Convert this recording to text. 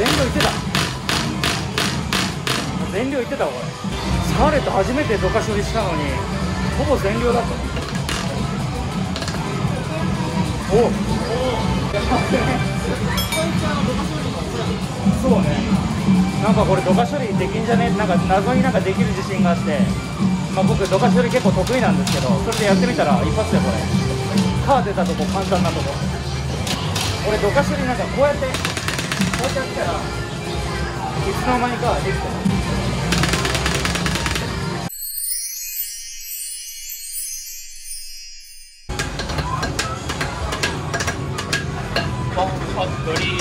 全量いってた。全量いってたこれスカーレット初めてどか処理したのにほぼ全量だった。お。おそうね。なんかこれどか処理できんじゃね？なんか謎になんかできる自信があって。まあ僕どか処理結構得意なんですけどそれでやってみたら一発でこれ。カー出たとこ簡単なとこ。俺どか処理なんかこうやっていつの間にかできたコンホットリー。